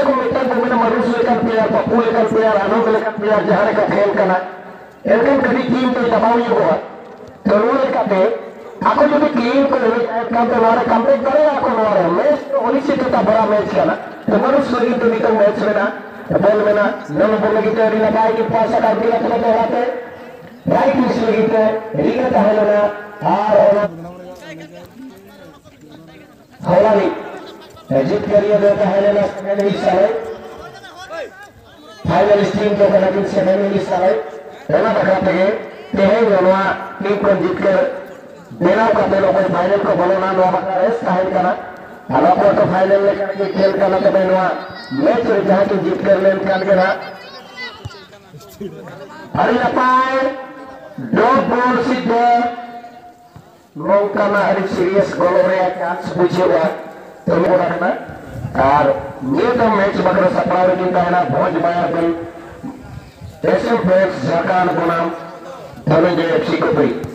से को मिलता है मैंने मरुष लेकर पिया पप्पू लेकर पिया रानू को लेकर जहाँ का खेल करना लेकिन कभी टीम पे दबाव ये हुआ ज़रूर लेकर पे आपको जो भी क्लीन को काम पे हमारा कंप्लीट करेगा आपको हमारा मैच तो होली से कितना बड़ा मैच ना, तो मनुष्य लगी तो निकल मैच में ना बॉल में ना नल बोलने की ना जीत करिए है। लेना सेकंड हिस्सा फाइनल स्ट्रीम को कि सेकंड हिस्सा है। लेना बकराते हैं तेहे टीम को जीत कर देना का ते लोग फाइनल को बोलो ना, नो बकरा रेस काहे करना। हला को तो फाइनल में करके खेल करना तो बेनवा मैच रे जहाँ की जीत कर लेन कान के ना हरी अपाय दो नौका ना हरी सीरियस गोल धनंजय सिकुपुरी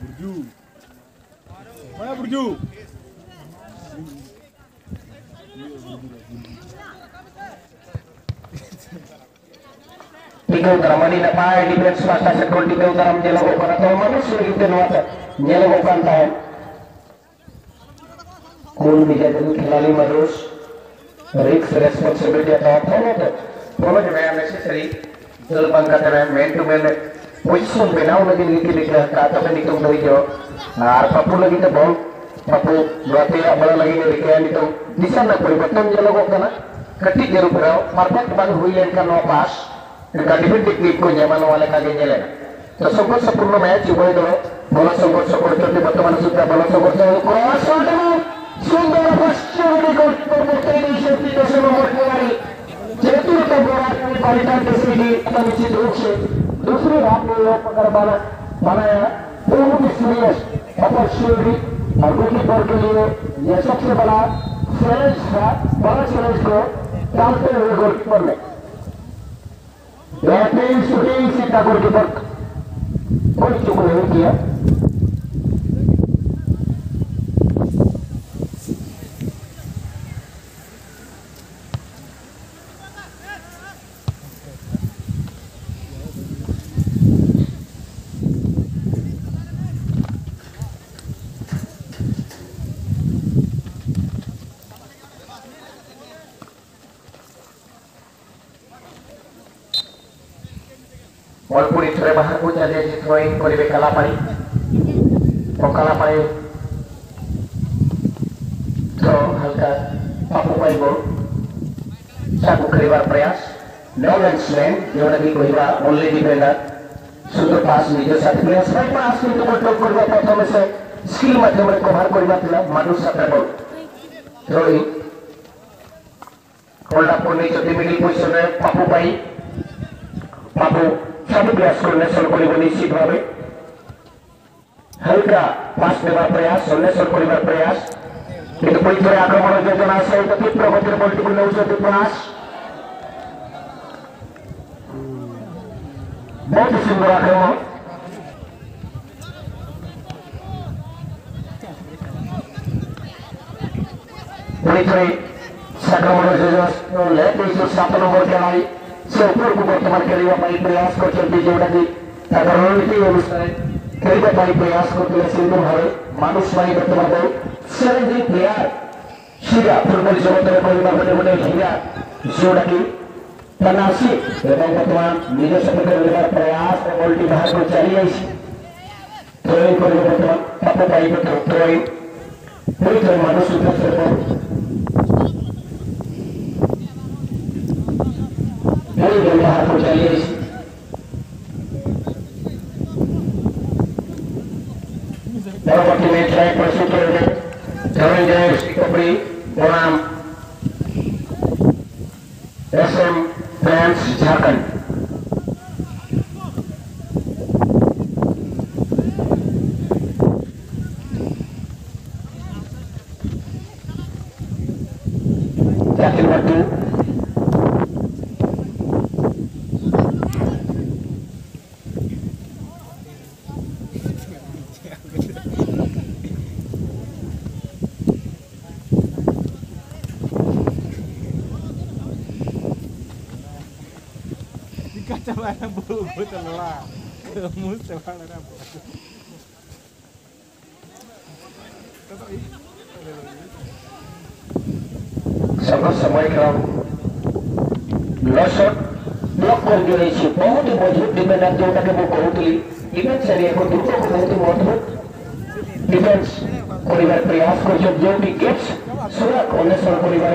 Burju. Mana Burju? tiga utara mani na pahay di bet swasta sa tiga utara menjela ko atau tol suri kita nuat jela ko kantai Kul bija dulu kelali madrus risk responsibility atau apa itu kalau jemaah messi seri dalam kata main to main Wilson benaw lagi di kiri ke kata penditung jauh. Nah, papu lagi tebal, papu berarti ya bala lagi di kiri itu. Di sana peribatan jalan kok kena. Ketik jaru berau, marpat bang huilen kan pas. Dekat di dik ko nyaman wala kage nyelen. Tersebut sepuluh match coba itu. Bola sokor sokor di batuan sudah bola sokor sokor cross dulu. Sundar pasir di gol pertandingan seperti nomor 2. Jadi kita bola kualitas di sini kita mesti terus. दूसरी भाग में यह पकड़ बना, बनाया। बहुत ही serious Shivri और goalkeeper के लिए यह सबसे बड़ा चैलेंज था बड़ा चैलेंज को डालते हुए गोलकीपर ने बेहतरीन शूटिंग सीधा गोलकीपर कोई चुप नहीं किया। ମଲପୁରୀ ଥରେ ବାହାରକୁ ଚାଲିଯାଇଛି ଡ୍ରଇଂ କରିବେ କାଲାପାଣି ଓ କାଲାପାଣି ହାଲକା ପାପ ପାଇବ ତାକୁ ଖେଳିବାର ପ୍ରୟାସ ଲେନ୍ ଆଣ୍ଡ ସ୍ଲେନ୍ ଯେଉଁଟାକି କହିବା ଓନ୍ଲି ଡିଫେଣ୍ଡର ସୁନ୍ଦର ପାସ୍ ନିଜ ସାଥୀ ପ୍ଲେୟାର ସ୍ୱାଇ ପାସ୍ କିନ୍ତୁ କଣ୍ଟ୍ରୋଲ କରିବା ପ୍ରଥମେ ସେ ସ୍କିଲ୍ ମାଧ୍ୟମରେ କଭର କରିବା ଥିଲା ମାନୁ ସାତବଲ ରହି କଣ୍ଡା ପନେଇଛନ୍ତି ମିଡିଲ୍ ପୋଜିସନରେ ପାପୁ ପାଇଁ ପାପୁ থার্ড সন্ন্যাসন করব নিশ্চিত ভাবে হালকা ফাস্ট নেওয়ার প্রয়াস সন্ন্যাসন করার প্রয়াস কিন্তু পুঁ থরে আক্রমণ যোজনা সহিত তীব্র গতির বলটিকে নেওছেন প্রয়াস ବହୁତ ସୁନ୍ଦର ଆକ୍ରମଣ ପୁଣି ଥରେ ସଂକ୍ରମଣ ଯୋଜନା ଲେଟ୍ ଦୁଇଶହ ସାତ ନମ୍ବର ଖେଳାଳି ସୌପୁରକୁ ବର୍ତ୍ତମାନ ଖେଳିବା ପାଇଁ ପ୍ରୟାସ କରିଛନ୍ତି ଯେଉଁଟାକି ତାଙ୍କର ରଣନୀତି ଅନୁସାରେ ଖେଳିବା ପାଇଁ ପ୍ରୟାସ କରୁଥିଲେ ସିନ୍ଧୁ ଘରେ ମାନୁଷ ପାଇଁ ବର୍ତ୍ତମାନ ବହୁ ସେମାନେ ଦୁଇ ପ୍ଲେୟାର ହୀରା ଫୁଟବଲ ଜଗତରେ କହିବା ଗୋଟେ ଗୋଟେ ହୀରା ଯେଉଁଟାକି ତନାସି ଏବଂ ବର୍ତ୍ତମାନ ନିଜ ସପକ୍ଷରେ ନେବାର ପ୍ରୟାସ ବଲ୍ଟି ବାହାରକୁ ଚାଲିଯାଇଛି ଥ୍ରୋଇଂ କରିବ ବର୍ତ୍ତମାନ ପାପ ପାଇଁ ମଧ୍ୟ ଥ୍ରୋଇଂ ପୁଣି ଥରେ ମାନୁଷ ଉପସ୍ଥିତ चलिए परवर्ती में ट्राई पर सुपर में ज़मीन जय श्री कपड़ी बनाम S M France Jharkhand Thank you. semana bumbu telah kamu semana rabu sama sama blok gorgere cipo di mojut di menan jauh kaki buku utli iman sari aku tutup kamu tu mojut defense परिवार प्रयास कर जब जो भी gets सुरत उन्हें sir परिवार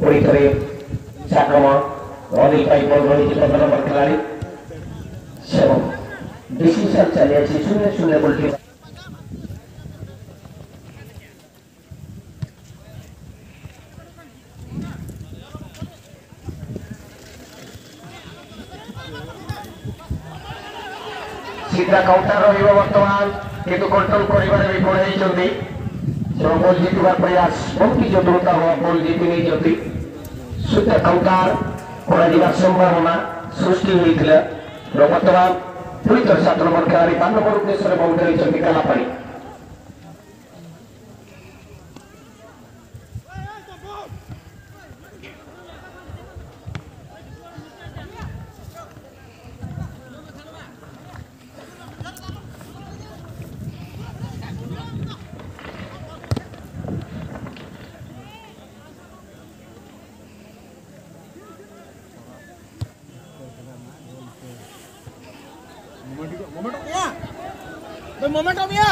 पूरी करीब संक्रमण रोनी पाई बोल रोनी की पंद्रह नंबर खिलाड़ी सेवन डिसीजन चलिए शिशु शून्य बोल्टी সিদ্রা কাউন্টার রহিব বর্তমান কিন্তু কন্ট্রোল করিবার বিপরীত চন্দি तो गोल जीत का प्रयास उनकी जो दूरता हुआ गोल जीती नहीं होती सुते अंकार और संभावना सृष्टि होता बर्तमान पुलिस सात नंबर खेला पांच नंबर उद्देश्य बाउंड्री कलापाड़ी Dan momentumnya.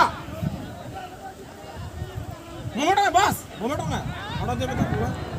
Momentumnya, bos. Momentumnya. Ada dia betul.